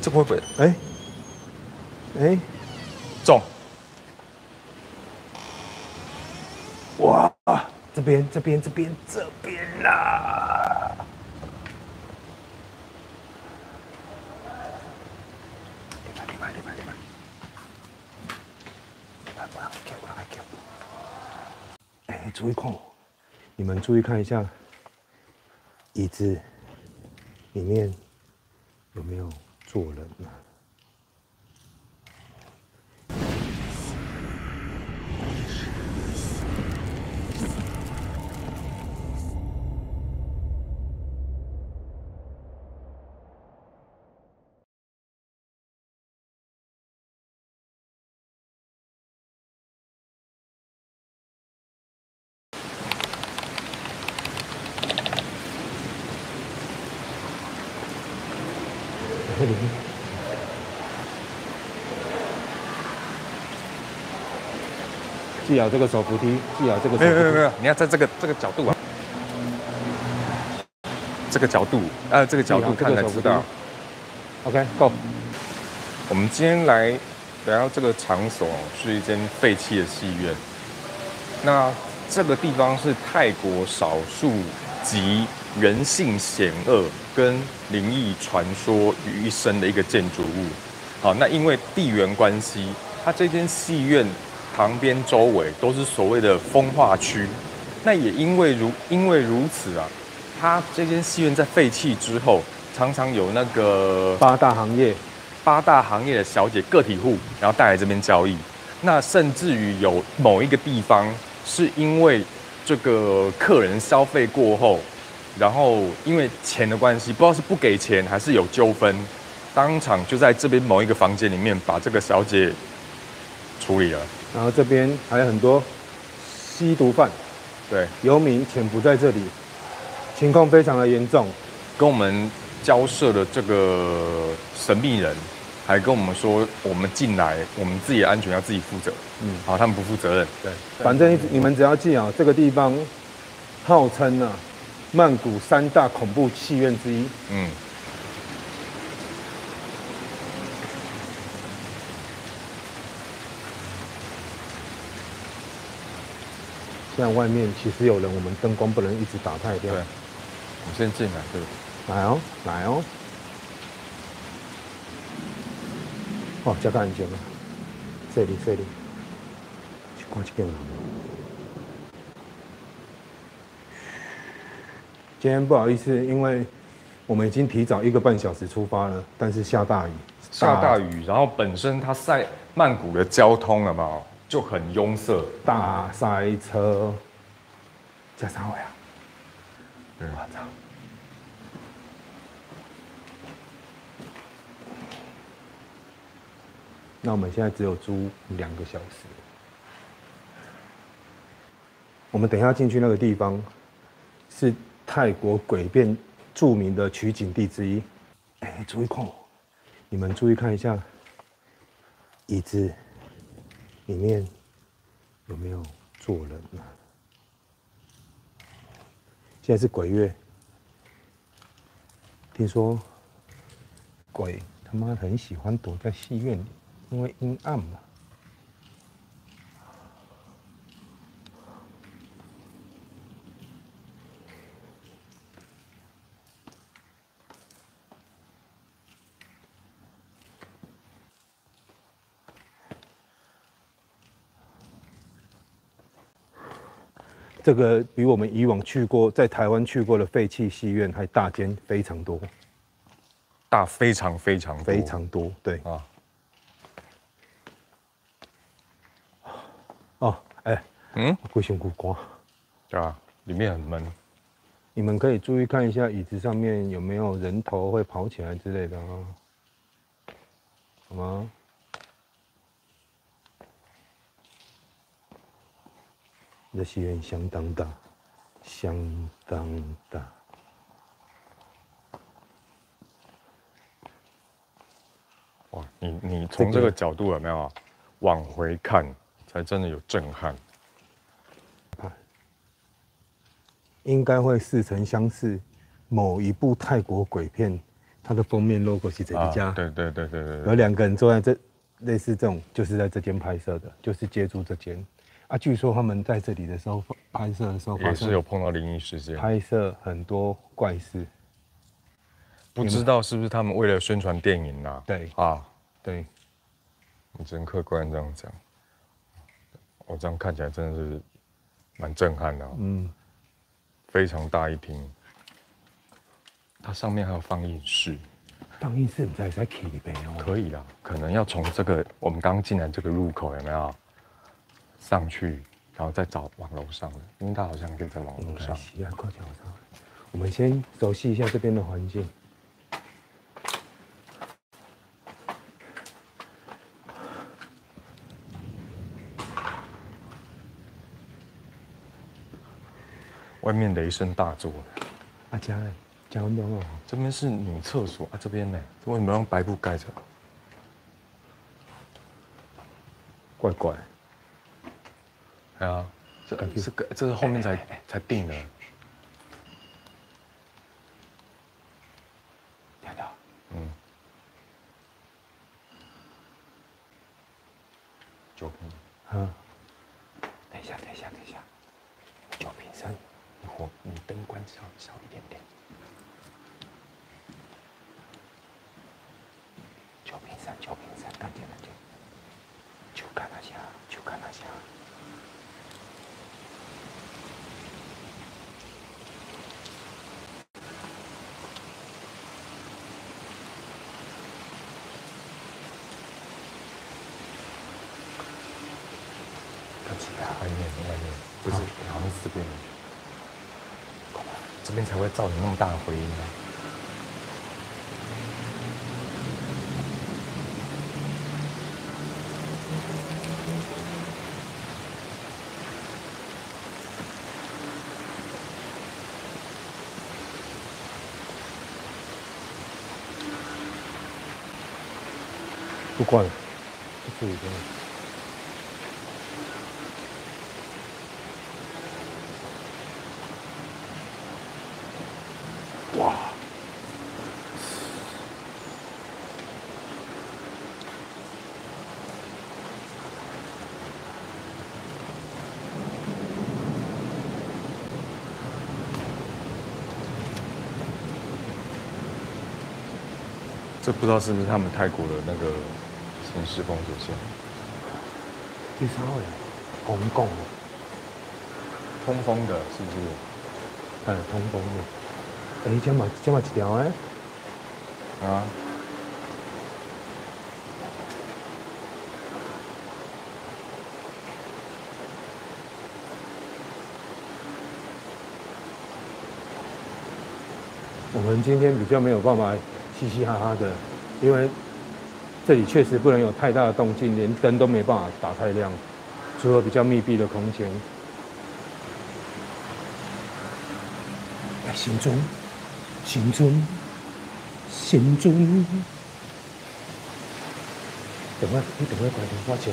这会不会？哎哎，中！哇，这边这边这边这边啦！你看你看你看你看，来不要给我来给我！哎，注意看，你们注意看一下，椅子里面有没有做人呐。里面记好这个手扶梯，记好这个手扶梯。没有没有没有，你要在这个这个角度啊，这个角度，呃，这个角度看才知道。OK，Go。我们今天来来到这个场所是一间废弃的戏院。那这个地方是泰国少数集人性险恶跟灵异传说于一身的一个建筑物。好，那因为地缘关系，它这间戏院旁边周围都是所谓的风化区。那也因为如因为如此啊，它这间戏院在废弃之后，常常有那个八大行业，八大行业的小姐个体户，然后带来这边交易。那甚至于有某一个地方是因为这个客人消费过后，然后因为钱的关系，不知道是不给钱还是有纠纷，当场就在这边某一个房间里面把这个小姐处理了。然后这边还有很多吸毒犯、对，游民潜伏在这里，情况非常的严重。跟我们交涉的这个神秘人，还跟我们说，我们进来，我们自己的安全要自己负责。嗯，好，他们不负责任。对，反正你们只要记好，这个地方号称啊曼谷三大恐怖戏院之一。嗯。现在外面其实有人，我们灯光不能一直打太亮。对，我先进来，对。来哦，来哦。哦，加个安全啊！这里，这里，去过去给我。今天不好意思，因为我们已经提早一个半小时出发了，但是下大雨，下大雨，然后本身它塞曼谷的交通了嘛，就很拥塞，大塞车，加啥位啊？我操！那我们现在只有租两个小时。我们等一下进去那个地方，是泰国诡辩著名的取景地之一。哎，注意看，你们注意看一下，椅子里面有没有坐人啊？现在是鬼月，听说鬼他妈很喜欢躲在戏院里。因为阴暗嘛。这个比我们以往去过在台湾去过的废弃戏院还大间非常多，大非常非常非常多，对啊。哦，哎，嗯，龟胸骨瓜，对啊，里面很闷。你们可以注意看一下椅子上面有没有人头会跑起来之类的啊，好吗？这戏院相当大，相当大。哇，你你从这个角度有没有往回看？才真的有震撼，应该会似曾相识，某一部泰国鬼片它的封面 logo 是这一家，对对对对对有对，两个人坐在这，类似这种，就是在这间拍摄的，就是接住这间。啊，据说他们在这里的时候拍摄的时候，也是有碰到灵异事件，拍摄很多怪事。不知道是不是他们为了宣传电影啊？对啊，对，你真客观这样讲，我这样看起来真的是蛮震撼的、嗯，非常大一厅，它上面还有放映室，放映室不在在 K 里边哦。可以啦，可能要从这个我们刚刚进来这个入口有没有上去，然后再找往楼上的，因为它好像可以在网应楼上。啊，快脚上。我们先熟悉一下这边的环境。外面雷声大作，阿佳嘞，加温暖哦。这边是女厕所啊，这边呢，为什么用白布盖着？怪怪。哎呀，这这个这是后面才才定的，调调？嗯。酒瓶，嗯。等一下，等一下，等一下。酒瓶声。你火你灯关小小一点点。酒瓶声，酒瓶声，赶紧，赶紧。就看那下，就看那下。看起来外面外面不是，好像是这边，这边才会造成那么大的回音啊。不管了，不注意真哇！这不知道是不是他们泰国的那个城市风水线，第三位，公共的，通风的，是不是？嗯，通风的。哎，这嘛这嘛一条哎，啊，我们今天比较没有办法嘻嘻哈哈的，因为这里确实不能有太大的动静，连灯都没办法打太亮，除了比较密闭的空间。哎，行尊，行尊，行尊，等下你等下关电话叫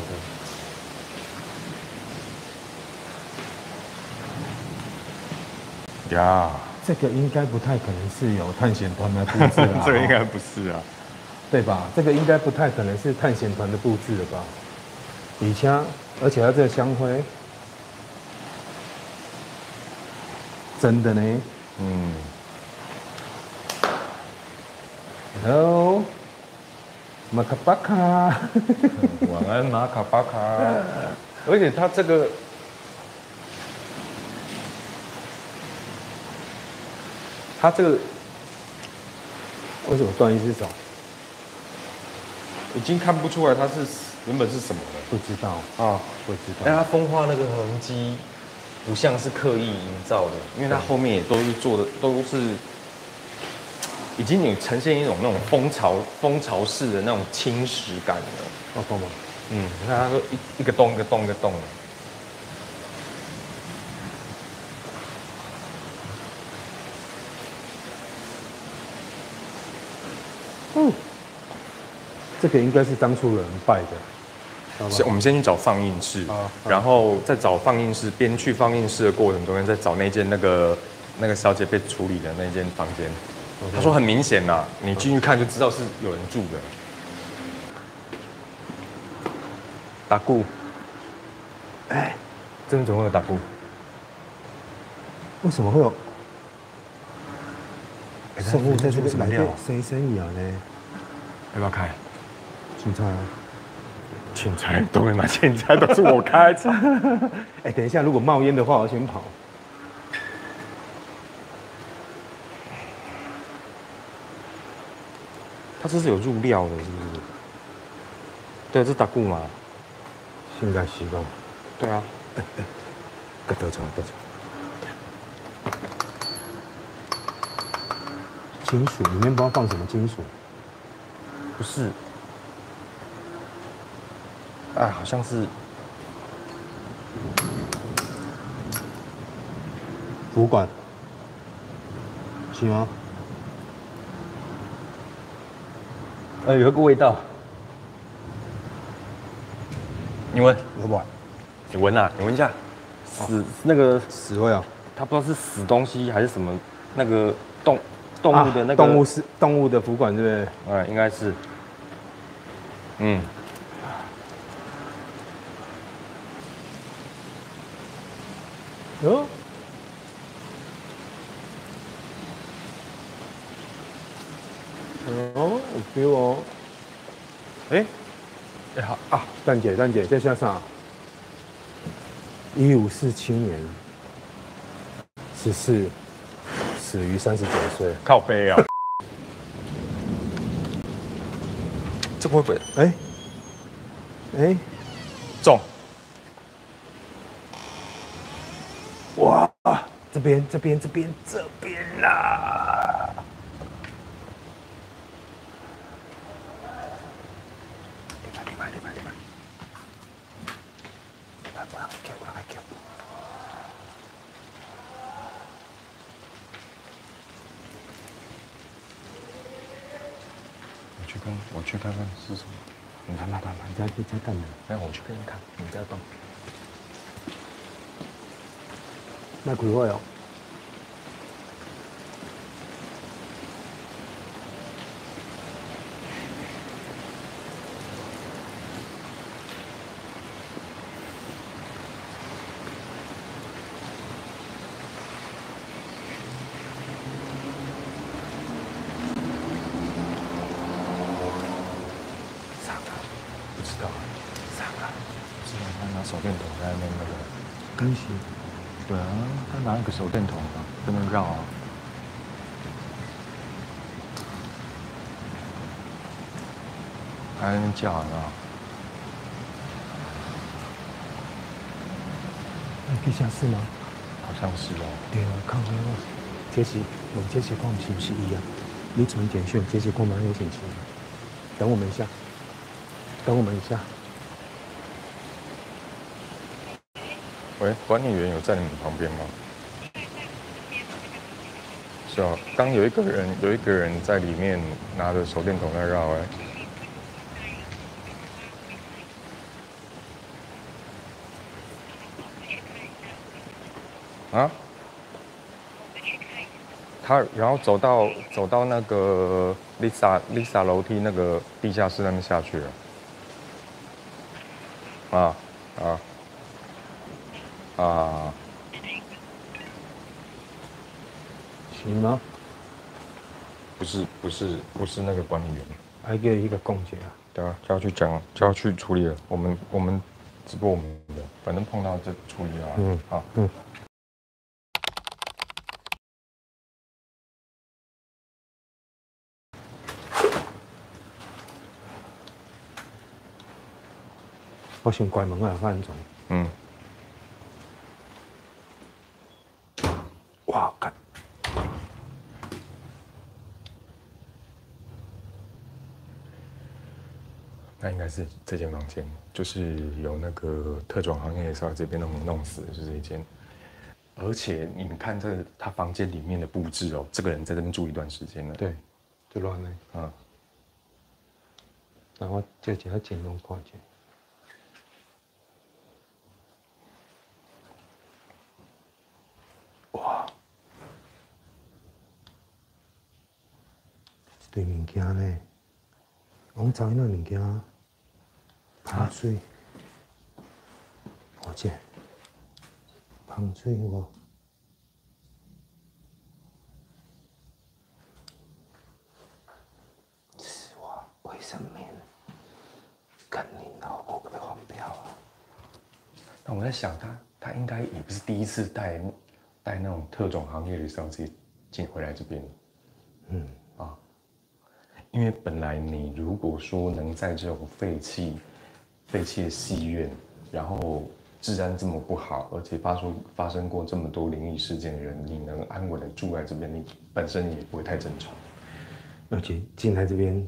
的。呀，这个应该不太可能是有探险团的布置啦，这个应该不是啊。对吧？这个应该不太可能是探险团的布置了吧？底下，而且它这个香灰，真的呢。嗯，Hello，马卡巴卡，晚安马卡巴卡。而且它这个，它这个为什么断一只手？已经看不出来它是原本是什么了不知道，啊。不知但道。它风化那个痕迹不像是刻意营造的，因为它后面也都是做的都是已经你呈现一种那种蜂巢蜂巢式的那种侵蚀感了。哦懂吗？嗯，你看它都一一个洞一个洞一个洞的。嗯，这个应该是当初有人拜的，先我们先去找放映室好好，然后再找放映室，边去放映室的过程中间，再找那间那个那个小姐被处理的那间房间。他说很明显呐，你进去看就知道是有人住的。打鼓，哎，这边怎么会有打鼓？为什么会有哎生物在这个来什么料？生生意啊呢？要不要开？青菜啊！芹菜都会买芹菜，都是我开的。哎，等一下，如果冒烟的话，我要先跑。他这是有入料的，是不是？对，这打固嘛。现在习惯，对啊。该得逞得逞。金属里面不知道放什么金属，不是。哎，好像是主管，是吗？呃，有一个味道。你闻，老板，你闻啊，你闻一下。死那个，死味啊！它不知道是死东西还是什么，那个动动物的那个、啊动物是动物的服管，对不对？哎，应该是。嗯，哦，哦，有 feel 哦。哎，哎好啊，蛋姐，蛋姐，这下啥？一五四七年，十四，死于三十九岁。靠背啊。这会不会哎，哎，中？哇，这边，这边，这边，这边啦！你看，你看，你看，你看，来，我来给，我来给。我去看，我去看看是什么。你看，慢慢慢，再再干嘛？哎，我去给你看，你不要动。那鬼会哦。傻了，不知道，傻了，不知道他拿手电筒在那边那个。更新！对啊，他拿一个手电筒啊，在那边绕啊。还在那叫啊，那地下室吗？好像是哦。对啊，看看我，这是我这些矿是不是一样？你传简讯，这些矿蛮有信息。等我们一下，等我们一下。喂，管理员有在你们旁边吗？是啊，刚有一个人，有一个人在里面拿着手电筒在绕哎。啊？他然后走到走到那个 Lisa Lisa 楼梯那个地下室那边下去了。啊啊啊！行吗？不是不是不是那个管理员，还给一个共姐啊。对啊，就要去讲，就要去处理了。我们我们只不过我们的，反正碰到就处理了啊。嗯好，嗯。我先关门啊，范总。嗯，哇，干！那应该是这间房间，就是有那个特种行业少这边弄弄死的，就是这一间。而且你们看这他房间里面的布置哦，这个人在这边住一段时间了。，对，就乱了。嗯，然后就给他剪弄跨界。哇！我找那物件，喷水，我这喷水有无？是我卫生棉，跟你老婆被黄标啊！那我在想，他他应该也不是第一次带带那种特种行业的相机进回来这边，嗯。啊，因为本来你如果说能在这种废弃废弃的戏院，然后治安这么不好，而且发生发生过这么多灵异事件的人，你能安稳的住在这边，你本身也不会太正常。而且进来这边，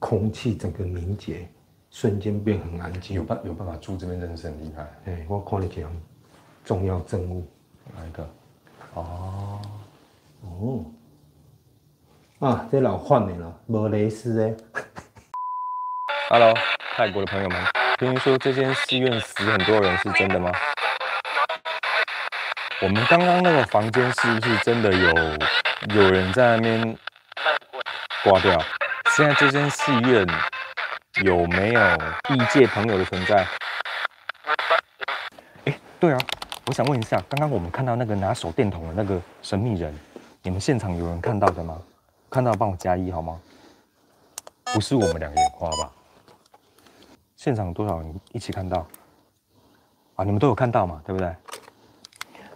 空气整个凝结，瞬间变很安静。有办有办法住这边，真的是很厉害。哎，我看你这样重要证物，哪一个？哦，哦，啊，这老换的了，无蕾丝的。Hello，泰国的朋友们，听说这间戏院死很多人，是真的吗？我们刚刚那个房间是不是真的有有人在那边挂掉？现在这间戏院有没有异界朋友的存在？哎，对啊，我想问一下，刚刚我们看到那个拿手电筒的那个神秘人，你们现场有人看到的吗？看到帮我加一好吗？不是我们两个眼花吧？现场多少人一起看到？啊，你们都有看到嘛，对不对？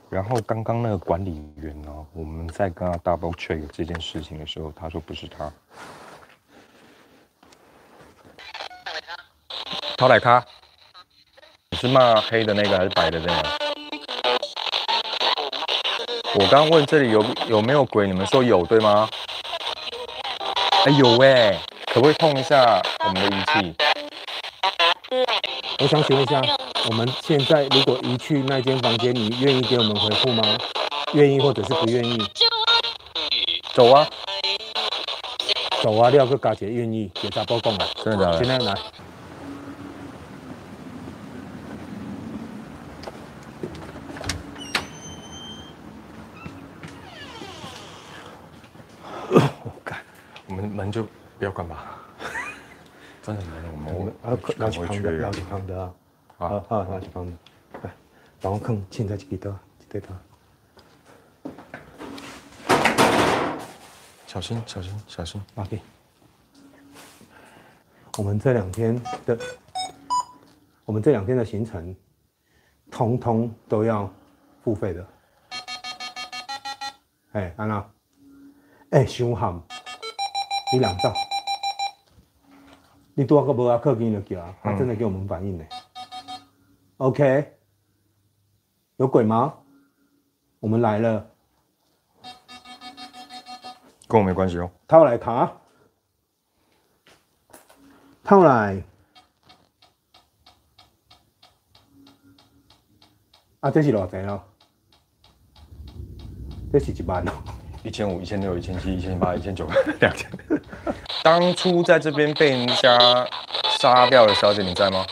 然后刚刚那个管理员呢，我们在跟他 double check 这件事情的时候，他说不是他。涛来咖，你是骂黑的那个还是白的那个？我刚问这里有有没有鬼，你们说有对吗？哎有哎、可不可以碰一下我们的仪器？我想请问一下，我们现在如果移去那间房间，你愿意给我们回复吗？愿意或者是不愿意？走啊！走啊，廖哥嘎姐愿意，给查包讲啊。真的假的现在来，我干，我们就不要管吧。真的门我们我们我啊，老几回去旁的，老几旁的啊，啊啊啊，老几旁的，来，帮我看现在几多，几多？小心小心小心！OK，我们这两天的，我们这两天的行程，通通都要付费的。哎，安娜，哎，伤喊，你两兆，你多个无啊，客给你就叫啊，他真的给我们反应呢。OK，有鬼吗？我们来了，跟我没关系哦。套来卡，套来。啊，这是偌济咯？这是一万哦。一千五、一千六、一千七、一千八、一千九、两千。当初在这边被人家杀掉的小姐，你在吗？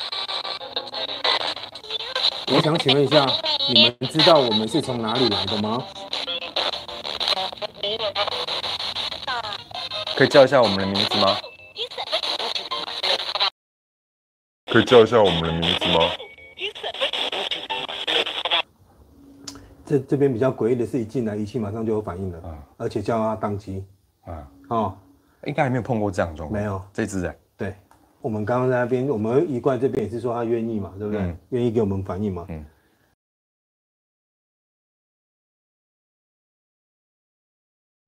我想请问一下，你们知道我们是从哪里来的吗？可以叫一下我们的名字吗？可以叫一下我们的名字吗？这这边比较诡异的是，一进来仪器马上就有反应了，啊而且叫他当机啊，哦。应该还没有碰过这样的状况。没有这只哎，对，我们刚刚在那边，我们一贯这边也是说他愿意嘛，对不对嗯？愿、意给我们反应嘛。嗯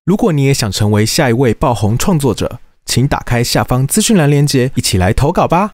如果你也想成为下一位爆红创作者，请打开下方资讯栏链接，一起来投稿吧。